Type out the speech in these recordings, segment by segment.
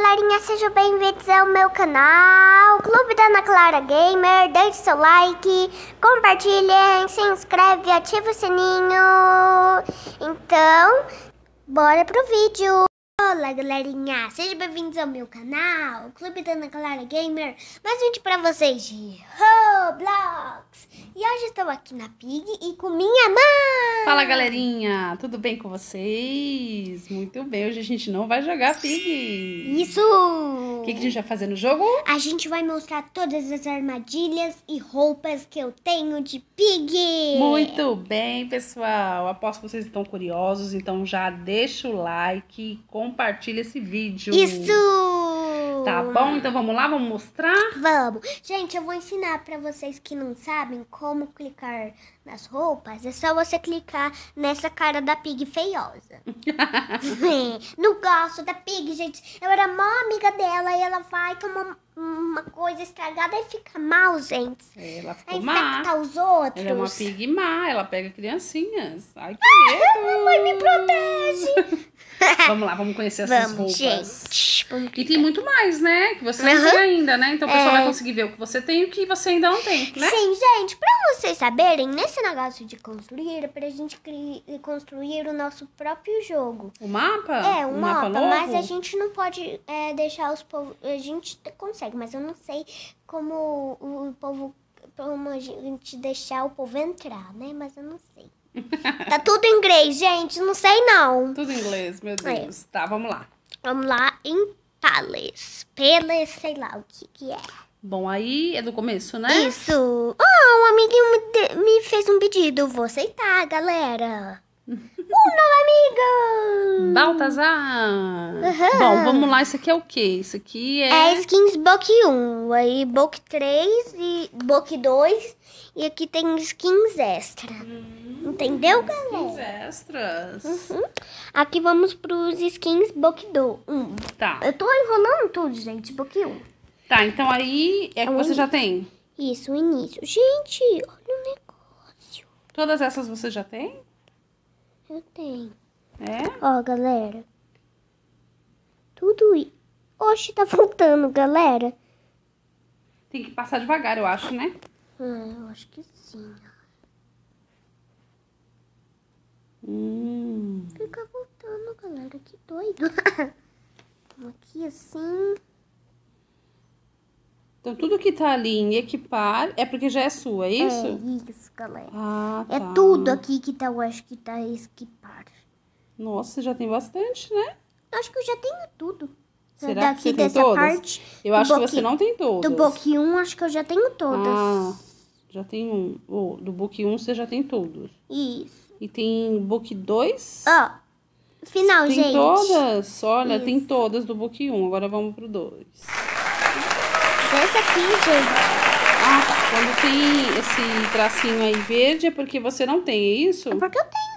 galerinha, sejam bem-vindos ao meu canal Clube da Ana Clara Gamer. Deixe seu like, compartilhem, se inscreve, ativa o sininho. Então, bora pro vídeo. Olá galerinha, sejam bem-vindos ao meu canal Clube da Ana Clara Gamer. Mais um vídeo pra vocês de Roblox. E hoje estou aqui na Pig e com minha mãe. Fala galerinha, tudo bem com vocês? Muito bem, hoje a gente não vai jogar Pig. Isso! O que, que a gente vai fazer no jogo? A gente vai mostrar todas as armadilhas e roupas que eu tenho de Pig. Muito bem, pessoal. Aposto que vocês estão curiosos, então já deixa o like e compartilha esse vídeo. Isso! Tá bom? Então vamos lá, vamos mostrar? Vamos. Gente, eu vou ensinar pra vocês que não sabem como clicar nas roupas. É só você clicar nessa cara da Pig feiosa. não gosto da Pig, gente. Eu era mó amiga dela e ela vai tomar uma coisa estragada e fica mal, gente. Ela ficou Aí má. infecta os outros. Ela é uma pig má, ela pega criancinhas. Ai, que medo. Mamãe me protege. Vamos lá, vamos conhecer essas Vamos, roupas. gente. Vamos E tem muito mais, né? Que você não Aham. tem ainda, né? Então o pessoal É. vai conseguir ver o que você tem e o que você ainda não tem, né? Sim, gente, pra vocês saberem, nesse negócio de construir, é pra gente construir o nosso próprio jogo. O mapa? É, um, mapa, novo? mas a gente não pode é, deixar os povos. A gente consegue, mas eu não sei como o povo. Como a gente deixar o povo entrar, né? Mas eu não sei. tá tudo em inglês, gente, não sei não. Tudo em inglês, meu É. Deus. Tá, vamos lá. Vamos lá em Palace. Palace, sei lá o que, que é. Bom, aí é do começo, né? Isso. Oh, um amiguinho me, fez um pedido. Vou aceitar, galera. um novo amigo. Baltazar. Aham. Bom, vamos lá. Isso aqui é o quê? Isso aqui é... É skins book 1. Aí book 3 e book 2. E aqui tem skins extra. Entendeu, galera? Os extras. Aqui vamos pros skins book 1. Tá. Eu tô enrolando tudo, gente. Book 1. Tá, então aí é que um você já tem? Isso, o início. Gente, olha o negócio. Todas essas você já tem? Eu tenho. É? Ó, galera. Tudo isso. Oxe, tá voltando, galera. Tem que passar devagar, eu acho, né? Ah, eu acho que sim. Hum. Fica voltando, galera. Que doido. Aqui assim. Então tudo que tá ali em equipar é porque já é sua, é isso? É isso, galera. Ah, É tá. tudo aqui que tá, eu acho que tá esquipar. Nossa, já tem bastante, né? Acho que eu já tenho tudo. Será Daqui que você tem todas? parte. Eu acho que book- você não tem todas. Do book 1, acho que eu já tenho todas. Ah, já tem um. O do book 1 você já tem todos. Isso. E tem book 2? Ó, final, tem gente. todas? Olha, Isso. tem todas do book 1. Agora vamos pro 2. Essa aqui, gente. Ah, tá. Quando tem esse tracinho aí verde é porque você não tem, é isso? É porque eu tenho.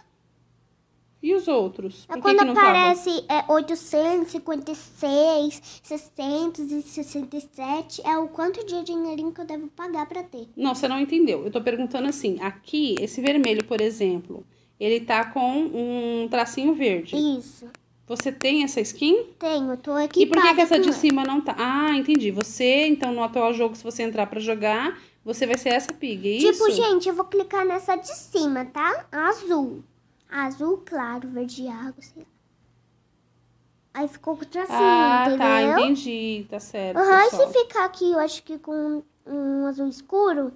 E os outros? É Por que quando que tava? aparece é, 856, 667, é o quanto de dinheirinho que eu devo pagar pra ter. Não, você não entendeu. Eu tô perguntando assim, aqui, esse vermelho, por exemplo, ele tá com um tracinho verde. Isso. Você tem essa skin? Tenho, tô E equipada por que, que essa de ela. cima não tá? Ah, entendi. Você, então, no atual jogo, se você entrar pra jogar, você vai ser essa pig, é isso? Tipo, gente, eu vou clicar nessa de cima, tá? Azul. Azul claro, verde água, sei lá. Aí ficou com o tracinho, Ah, entendeu? tá, entendi. Tá certo, Aham, e pessoal. se ficar aqui, eu acho que com um azul escuro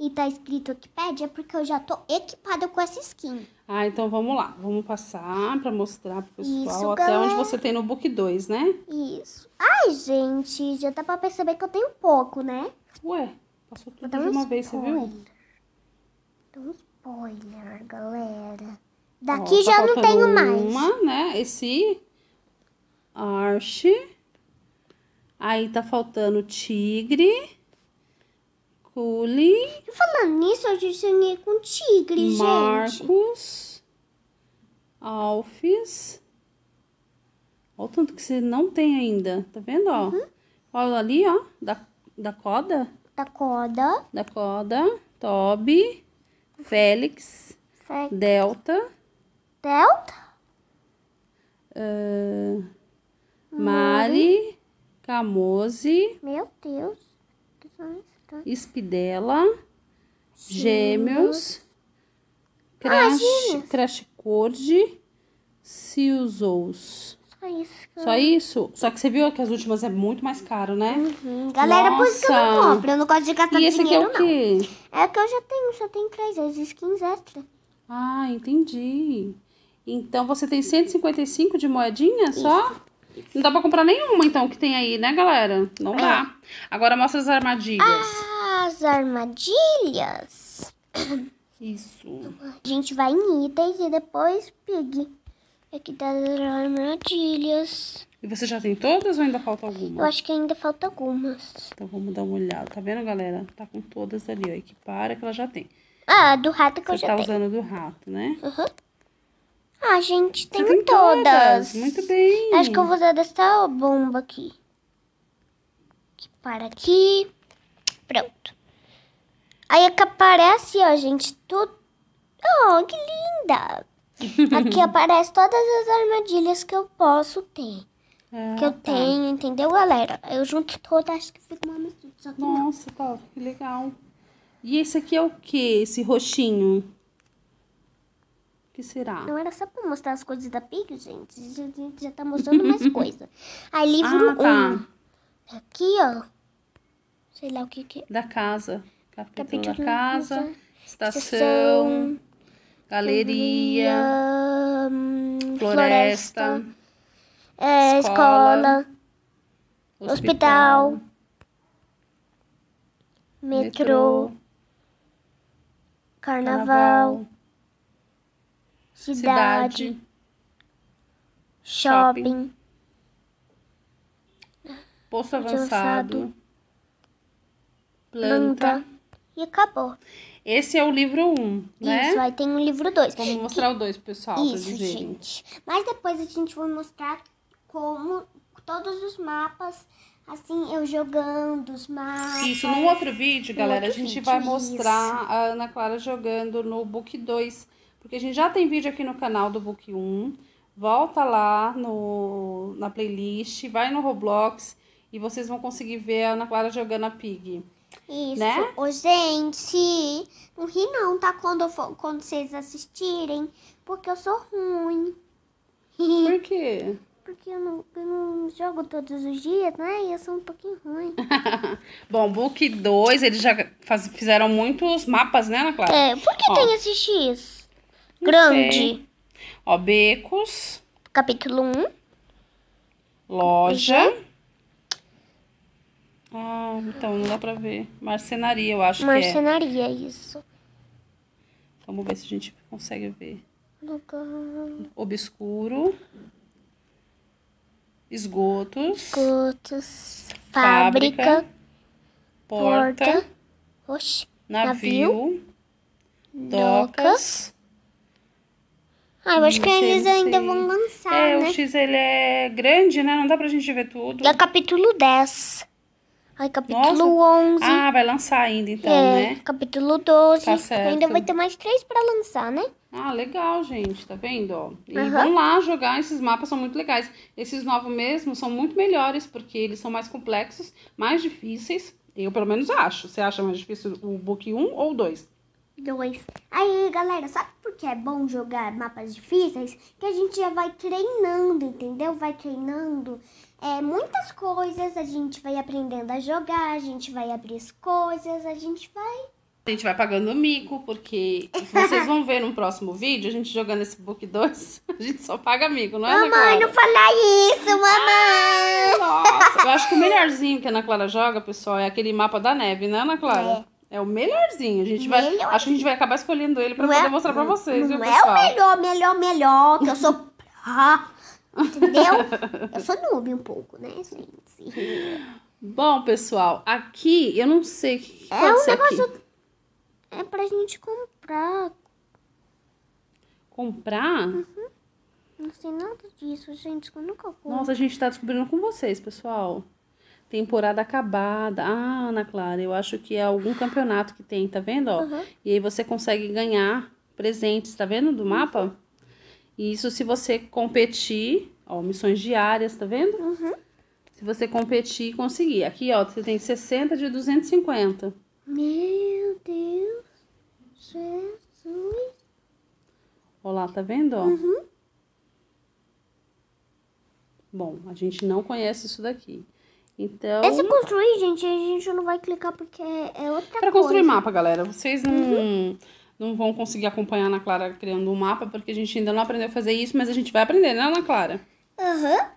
e tá escrito Wikipedia, é porque eu já tô equipada com essa skin. Ah, então vamos lá. Vamos passar pra mostrar pro pessoal Isso, até galera. onde você tem no book 2, né? Isso. Ai, gente, já dá pra perceber que eu tenho pouco, né? Ué, passou tudo de um uma vez, você viu? spoiler. Dá um spoiler, galera. Daqui Ó, tá já não faltando tenho mais. Uma, né? Esse Arche. Aí tá faltando tigre. Culi. E falando nisso, eu já sonhei com tigre, gente. Marcos. Alfes. Olha o tanto que você não tem ainda. Tá vendo, ó? Uhum. Olha ali, ó. Da, da coda. Da corda. Da coda. Toby. Félix. Fe- Delta. Delta. ah, Mari. Camose, Meu Deus. Que são? Espidela, Gêmeos, Ah, Crash, gêmeos. Crash Code, Silzous. Só isso. que Só isso? Só que você viu que as últimas é muito mais caro, né? Uhum. Galera, por isso que eu não Nossa. compro. Eu não gosto de gastar E esse aqui é dinheiro, o não. quê? É que eu já tenho, só tenho três, as skins extra. Ah, entendi. Então você tem 155 de moedinha só? Não dá pra comprar nenhuma, então, que tem aí, né, galera? Não É. dá. Agora mostra as armadilhas. As armadilhas. Isso. A gente vai em itens e depois pig. Aqui tá as armadilhas. E você já tem todas ou ainda falta Eu alguma? acho que ainda falta algumas. Então vamos dar uma olhada. Tá vendo, galera? Tá com todas ali, ó. Equipara que ela já tem. Ah, do rato que eu Você já tá tenho. usando do rato, né? Uhum. Ah, gente, tenho tem todas. Muito bem. Acho que eu vou usar dessa bomba aqui. Que para aqui. Pronto. Aí é que aparece, ó, gente, tudo. Oh, que linda! Aqui aparece todas as armadilhas que eu posso ter. Ah, Que eu tá. tenho, entendeu, galera? Eu junto todas, acho que fica uma mistura. Não. Nossa, tá, que legal. E esse aqui é o que? Esse roxinho? Que será? Não era só pra mostrar as coisas da Pig, gente. A gente já tá mostrando mais coisa. Aí, livro Ah, tá. 1. Aqui, ó. Sei lá o que que é. Da casa. Capítulo, Capítulo da casa. casa, Estação. estação, Galeria. hum, Floresta. é, escola, escola, hospital, metrô, carnaval, cidade, cidade, shopping, posto Posto avançado, planta. E acabou. Esse é o livro 1, um, né? Isso, aí tem o livro 2. Vamos mostrar o 2 pro pessoal, Isso, gente. Mas depois a gente vai mostrar como todos os mapas, assim, eu jogando os mapas. Isso, no outro vídeo, galera, a outro gente vídeo, vai isso. mostrar a Ana Clara jogando no Book 2. Porque a gente já tem vídeo aqui no canal do Book 1. Volta lá no, na playlist, vai no Roblox e vocês vão conseguir ver a Ana Clara jogando a Pig. Isso. né? Ô, gente, não ri não, tá? Quando, for- quando vocês assistirem, porque eu sou ruim. Por quê? Porque eu não, eu não jogo todos os dias, né? E eu sou um pouquinho ruim. Bom, Book 2, eles já faz- fizeram muitos mapas, né, Ana Clara? É, por que Ó. tem esse X? Grande. sei. Ó, becos, Capítulo 1. loja. Ah, então não dá pra ver. Marcenaria, eu acho que é. Marcenaria, isso. Vamos ver se a gente consegue ver. Lugar. Obscuro. Esgotos. Esgotos. Fábrica, Fábrica. Porta. Porta. Oxi. Navio. Docas. Ah, eu acho que sei, eles ainda sei. vão lançar, É, né? o X ele é grande, né? Não dá pra gente ver tudo. É capítulo 10. Ai, capítulo 11. Ah, vai lançar ainda então, é, né? capítulo 12. Tá certo. Ainda vai ter mais três pra lançar, né? Ah, legal, gente. Tá vendo? E Aham. vão lá jogar. Esses mapas são muito legais. Esses novos mesmo são muito melhores, porque eles são mais complexos, mais difíceis. Eu, pelo menos, acho. Você acha mais difícil o book 1 ou 2? Dois. Aí, galera, sabe por que é bom jogar mapas difíceis? Que a gente já vai treinando, entendeu? Vai treinando é, muitas coisas, a gente vai aprendendo a jogar, a gente vai abrir as coisas, a gente vai. A gente vai pagando mico, porque vocês vão ver no próximo vídeo, a gente jogando esse book 2, a gente só paga mico, não é, Ana Mamãe, Clara? não fala isso, mamãe! Nossa, eu acho que o melhorzinho que a Ana Clara joga, pessoal, é aquele mapa da neve, né, Ana Clara? É, o melhorzinho. A gente vai, Melhorzinho. acho que a gente vai acabar escolhendo ele pra Não poder é- mostrar pra vocês, não viu, é pessoal? o melhor, melhor, melhor, que eu sou. Ah, Entendeu? Eu sou noob um pouco, né, gente? Bom, pessoal, aqui, eu não sei o que que É pode um ser aqui. negócio- É pra gente comprar. Comprar? Não sei nada disso, gente. Eu nunca vou. Nossa, a gente tá descobrindo com vocês, pessoal. Temporada acabada. Ah, Ana Clara, eu acho que é algum campeonato que tem, tá vendo, ó? Uhum. E aí você consegue ganhar presentes, tá vendo, do mapa? E isso se você competir, ó, missões diárias, tá vendo? Uhum. se você competir e conseguir. Aqui, ó, você tem 60 de 250. Meu Deus. Jesus. Olha lá, tá vendo, ó? Uhum. Bom, a gente não conhece isso daqui. Então, Esse construir, gente, a gente não vai clicar porque é outra para coisa. construir mapa, galera, vocês não, Uhum. não vão conseguir acompanhar a Ana Clara criando um mapa, porque a gente ainda não aprendeu a fazer isso, mas a gente vai aprender, né, Ana Clara? Aham.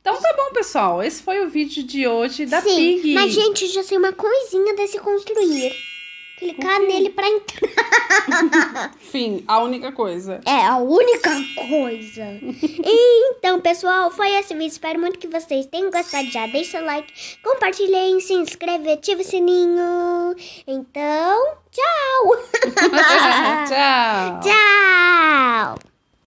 Então tá bom, pessoal. Esse foi o vídeo de hoje da Sim, Pig. mas gente, já sei uma coisinha desse construir. Clicar quê? nele pra entrar. Fim, a única coisa. É a única coisa. então, pessoal, foi esse vídeo. Espero muito que vocês tenham gostado. Já deixa o like, compartilhem, se inscreve, ativa o sininho. Então, tchau. Tchau. tchau.